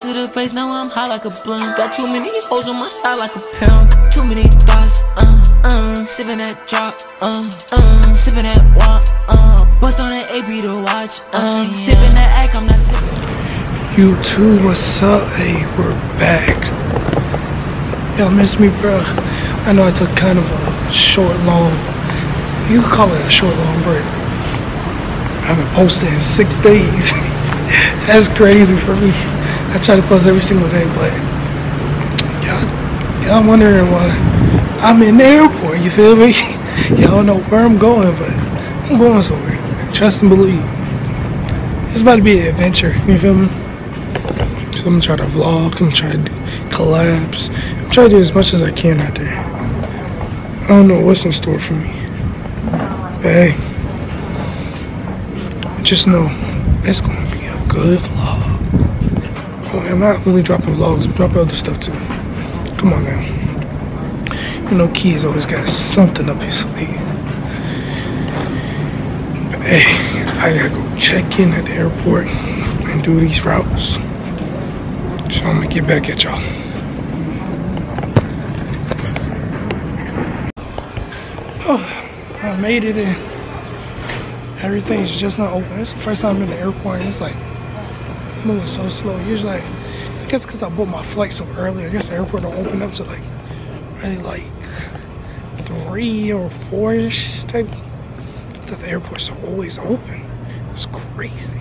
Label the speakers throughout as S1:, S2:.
S1: to the face, now I'm high like a blunt. Got too many hoes on my side like a pimp. Too many thoughts, uh, uh. Sipping that drop, uh, uh. Sipping that walk, uh. Bust on that AP to watch, uh. Sipping that act, I'm not sipping.
S2: YouTube, what's up? Hey, we're back. Y'all miss me, bro? I know I took kind of a short, long, you could call it a short, long break. I haven't posted in six days. That's crazy for me. I try to post every single day, but y'all, y'all wondering why I'm in the airport, you feel me? y'all don't know where I'm going, but I'm going somewhere. Trust and believe. It's about to be an adventure, you feel me? So I'm gonna try to vlog, I'm gonna try to do collabs. I'm trying to do as much as I can out there. I don't know what's in store for me. But hey, just know it's gonna be a good vlog. I'm not only dropping vlogs, I'm dropping other stuff too. Come on now. You know Key's always got something up his sleeve. Hey, I gotta go check in at the airport and do these routes. So I'm gonna get back at y'all. Oh, I made it in. Everything's just not open. It's the first time I'm in the airport and it's like moving so slow. Usually, I guess because I booked my flight so early, I guess the airport don't open up to like, really like three or four-ish type. That the airport's are always open. It's crazy.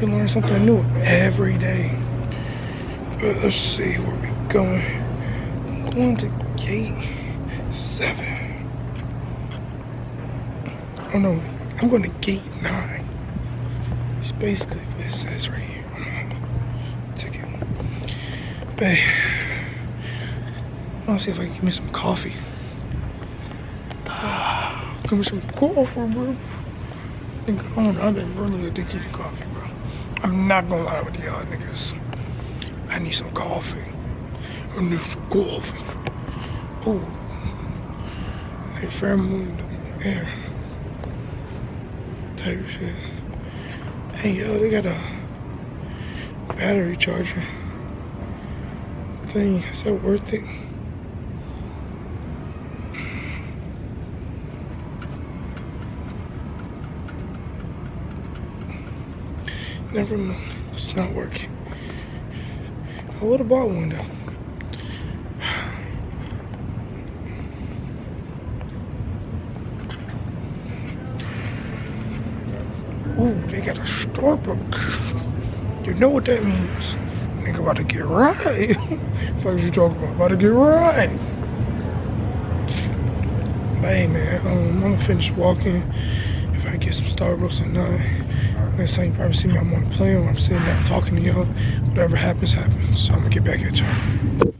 S2: We learn something new every day. But let's see where we going. I'm Going to gate seven. Oh no, I'm going to gate nine. It's basically what it says right here. Ticket. But I want to see if I can get me some coffee. Ah, give me some coffee, bro. I think, oh, I've been really addicted to coffee, bro. I'm not gonna lie with y'all niggas. I need some coffee. I need some coffee. Oh, like pheromone air type shit. Hey yo, they got a battery charger thing. Is that worth it? Never mind. It's not working. I would have bought one though. Ooh, they got a Starbucks. You know what that means. Nigga about to get right. fuck you talking about? About to get right. But hey man, um, I'm gonna finish walking. If I get some Starbucks or not. Next time you probably see me, I'm on a plane I'm sitting there talking to y'all. Whatever happens, happens. So I'm gonna get back at y'all.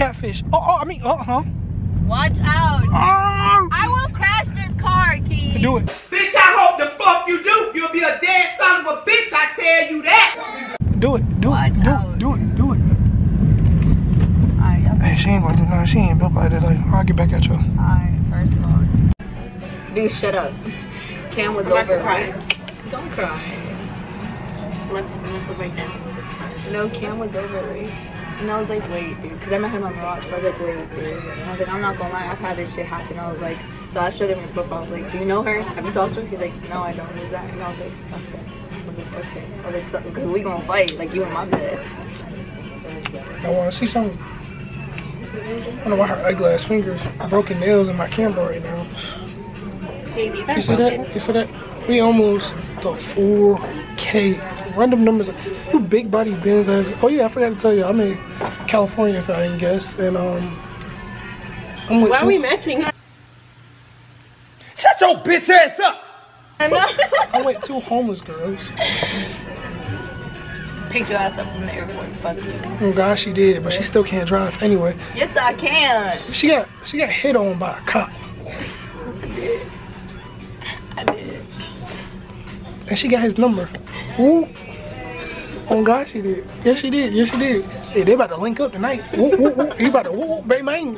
S2: Catfish. Oh, oh I mean, uh huh.
S3: Watch out.
S2: Oh,
S3: I will crash this car, Keith.
S2: do it.
S4: Bitch, I hope the fuck you do. You'll be a dead son of a bitch, I tell you that.
S2: Do it. Do it. Do
S3: out.
S2: it. Do it. Do it.
S3: Alright, y'all-
S2: Hey, she ain't gonna do nothing. She ain't built like that. Like, I'll get back at you.
S3: alright, first of all. Dude, shut up. Cam was over. right? Don't cry.
S5: Let's, let's look right now.
S3: No, Cam was over, right? And I was like, wait, dude, because I met him on the rock, so I was like, wait, dude. And I was like, I'm not gonna lie, I've had this shit happen. I was like, so I showed him your profile. I was like, do you know her? Have you talked to her? He's like, no, I don't. Who's that? And I was like, okay. I was like, okay. I was like, so, because we gonna fight, like you and my bed.
S2: I wanna see something. I don't know why her ugly ass fingers, broken nails in my camera right now.
S5: Hey, these are
S2: You see
S5: broken.
S2: that? You see that? We almost the 4K. Random numbers. You big body Benz ass. Oh yeah, I forgot to tell you. I'm in California if I didn't guess. And um I'm with
S5: Why are we matching?
S4: Shut your bitch ass up.
S2: I went with two homeless girls.
S3: Picked your ass up from the airport. Fuck you.
S2: Oh God, she did, but she still can't drive. Anyway,
S3: Yes, I can.
S2: she got she got hit on by a cop.
S3: I did.
S2: And she got his number. Woo. Oh God, she did. Yes, she did. Yes, she did. Hey, they about to link up tonight. He about to woo, woo, baby man.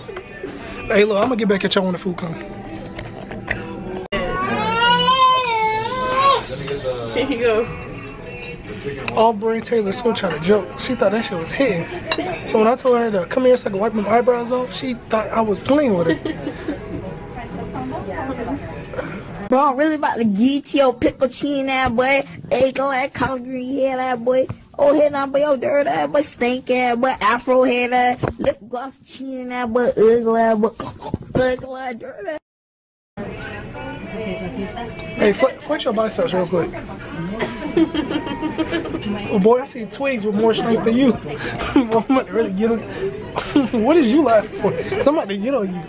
S2: Hey, look, I'm gonna get back at y'all when the food come.
S5: Here you go.
S2: Aubrey Taylor still trying to joke. She thought that shit was hitting. So when I told her to come here so I could wipe my eyebrows off, she thought I was playing with her.
S6: Bro, I'm really about to get your pickle chin that boy. Egg on that collard green head that boy. Oh head that boy, yo dirt that boy, stink that boy, afro head that, lip gloss chin that boy, ugly that boy, ugly that dirt that.
S2: hey, flex, flex your biceps real quick. oh boy, I see twigs with more strength than you. I'm about to really get on. what is you laughing for? 'Cause I'm about to get on you.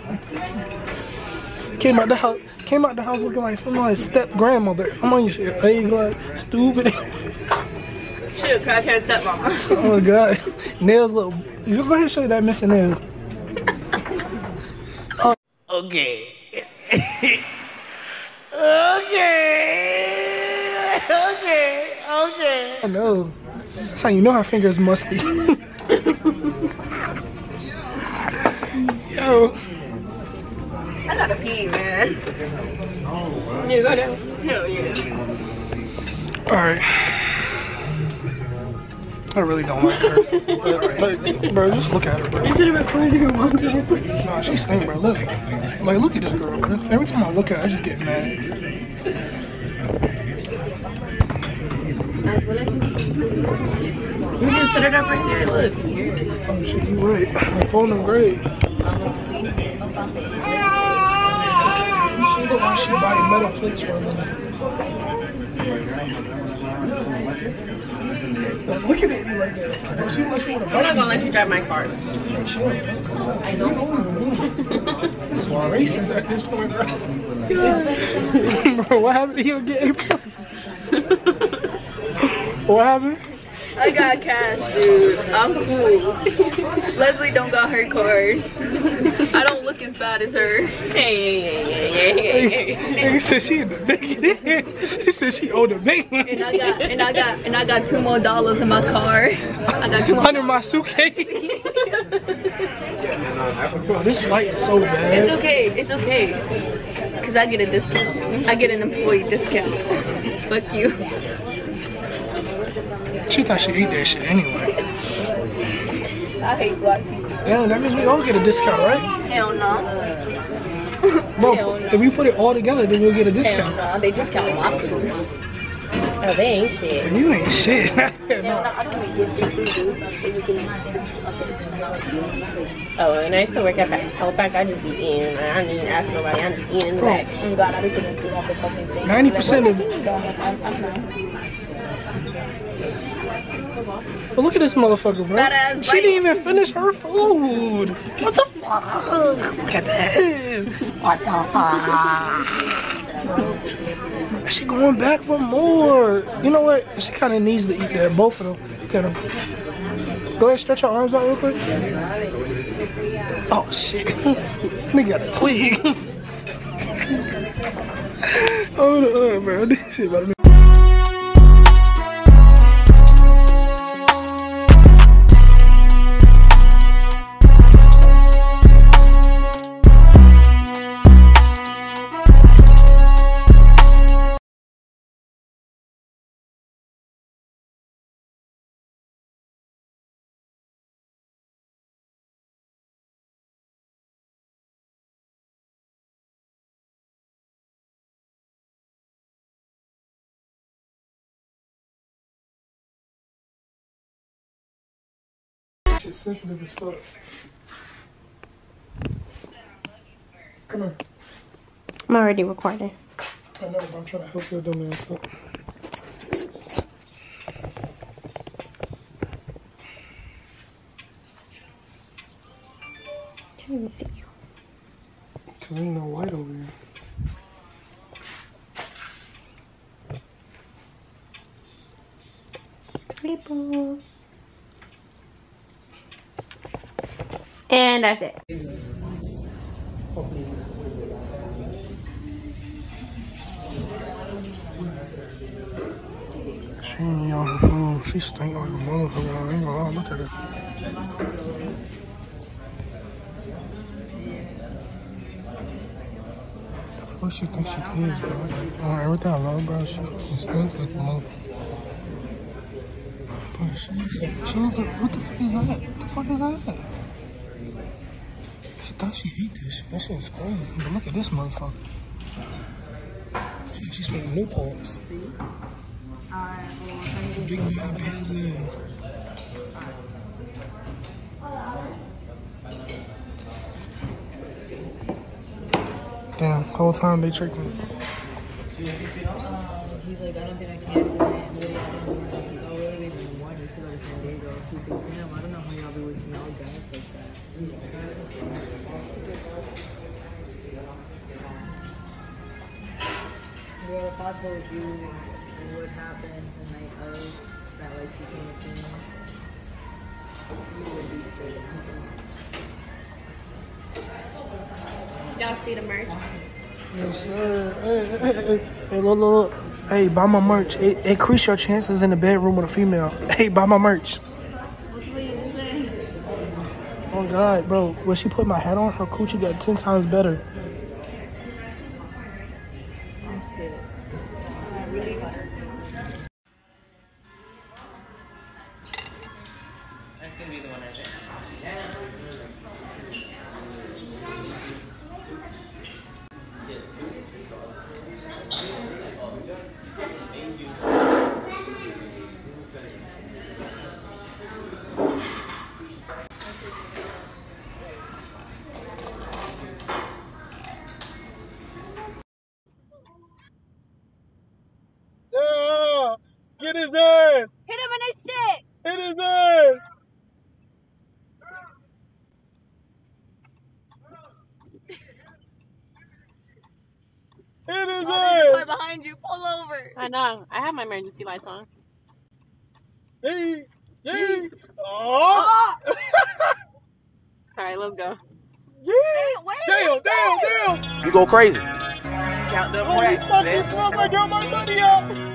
S2: Came out the house, came out the house looking like somebody's step grandmother. I'm on your shit. I ain't like stupid.
S3: Shoot, crackhead stepmama.
S2: Oh my god. Nails look. You go ahead and show you that missing nail.
S4: Okay. okay. Okay. Okay.
S2: I know. That's how you know her fingers musty. Yo.
S3: I gotta pee, man.
S5: You go down.
S3: Hell yeah.
S2: Alright. I really don't like her. But, like, bro, just look at her, bro.
S5: You should have recorded your mom too.
S2: Nah, she's stink, bro. Look. Like, look at this girl, bro. Every time I look at her, I just get mad.
S5: You can set it up right there. Look.
S2: Oh, shit, you right. My phone is great. Oh, She the one she metal plates for a living. Look at it, like, she like she wanna
S5: I'm not gonna let you drive my car.
S2: I don't know. racist at this point, bro. bro, what happened to you again, April? what happened?
S3: I got cash, dude. I'm cool. Leslie don't got her card. I don't look as bad as her.
S5: Hey, hey, hey, hey, hey.
S2: Said she in the bank. she said she owed the bank
S3: And I got and I got and I got two more dollars in my car. I got two more.
S2: under my suitcase. bro, this light is so bad.
S3: It's okay. It's okay. Cause I get a discount. I get an employee discount. Fuck you.
S2: She thought she ate that shit anyway.
S3: I hate black people.
S2: Damn, that means we all get a discount, right?
S3: Hell no.
S2: Bro,
S3: Hell no.
S2: if we put it all together, then we'll get a
S3: Hell
S2: discount.
S3: no. They discount lobster.
S5: Oh, they ain't shit.
S2: You ain't shit.
S3: Hell no. I can make it free food. Then you can a 50% off.
S5: Oh, and I used to work at Outback. Oh, I just be eating. I don't even ask nobody. I'm just eating in the back.
S3: Oh God, I be taking food off the fucking thing.
S2: 90% of- but look at this motherfucker, bro. She didn't even finish her food. What the fuck? Look at this. What the fuck? Is She going back for more. You know what? She kind of needs to eat that. Both of them. Kind of. Go ahead, stretch your arms out real quick. Oh shit. Nigga got a twig. Hold on, bro. This shit about to be shit sensitive as fuck. Come here.
S5: I'm already recording.
S2: I know, but I'm trying to help your dumb ass up.
S5: Can't even see you.
S2: Cause ain't no light over here.
S5: People. And that's it.
S2: She ain't on her phone. She stink like a motherfucker. I ain't gonna lie. Look at her. The fuck she thinks she is, bro? On everything I love, bro, she stinks like a motherfucker. Bro, she she like, what the fuck is that? What the fuck is that? She thought she ate this. That shit is crazy. But look at this motherfucker. She, she's making Newports. Big body pants ass. Damn, whole time they tricked me.
S3: He's like, I don't think I can tonight. I'm really out of here. He's like, oh, really? Maybe we wanted to go to San Diego. She's like, damn, I don't know how y'all be with small guys like that. Yeah, if I told you what happened the night of that, like, became a scene, you would be sick.
S5: Y'all see the merch?
S2: Yes, sir. Hey, hey, hey, hey, hey, look, look, look. Hey, buy my merch. It, increase your chances in the bedroom with a female. Hey, buy my merch.
S3: What's what you just say?
S2: Oh, God, bro. When she put my hat on, her coochie got 10 times better.
S5: Emergency lights on.
S2: Hey, hey. Oh.
S5: All right, let's go.
S2: Yeah. Damn, damn, damn.
S7: You go crazy. Count the
S2: Oh, these fucking
S7: practices.
S2: girls, I got my money out.